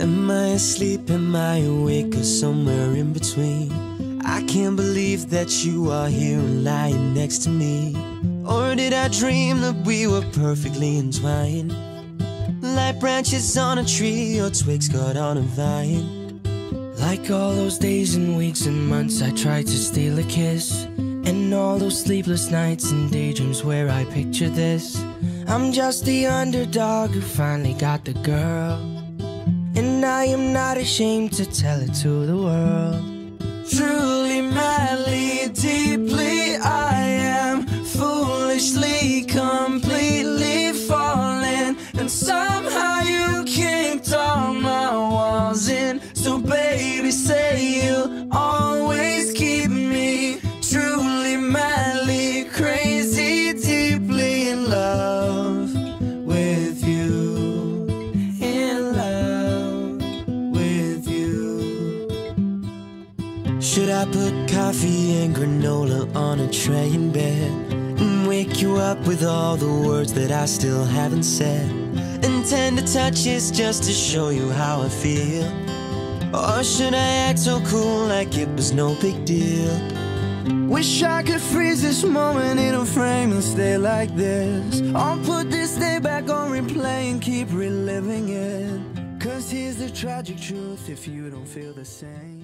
can't asleep? am I awake or somewhere in between? I can't believe that you are here and lying next to me. Or did I dream that we were perfectly entwined? Like branches on a tree or twigs caught on a vine. Like all those days and weeks and months I tried to steal a kiss. And all those sleepless nights and daydreams where I picture this. I'm just the underdog who finally got the girl. And I am not ashamed to tell it to the world. Truly, madly, deeply, I am foolishly, completely falling. And somehow you kicked all my walls in. So, baby, Should I put coffee and granola on a tray in bed and wake you up with all the words that I still haven't said? And tender touches just to show you how I feel. Or should I act so cool like it was no big deal? Wish I could freeze this moment in a frame and stay like this. I'll put this day back on replay and keep reliving it. Cause here's the tragic truth if you don't feel the same.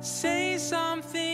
Say something.